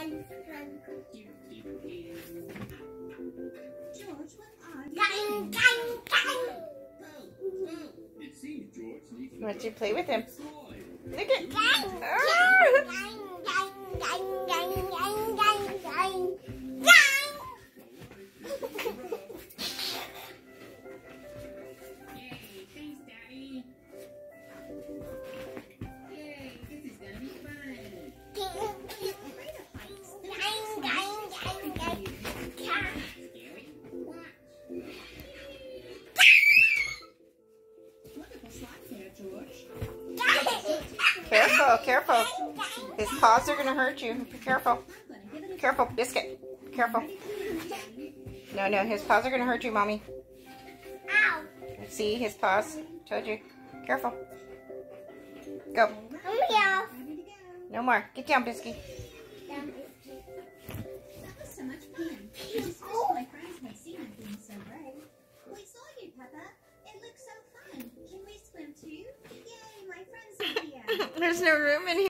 George, what are you Gang, gang, gang. It seems George needs Why don't you play with him? Look at Gang, Careful, careful. His paws are gonna hurt you. Be careful. I'm gonna give it a Careful, biscuit. Careful. No, no, his paws are gonna hurt you, mommy. Ow. See his paws? Told you. Careful. Go. I'm here. Ready to go. No more. Get down, Bisky. There's no room in here.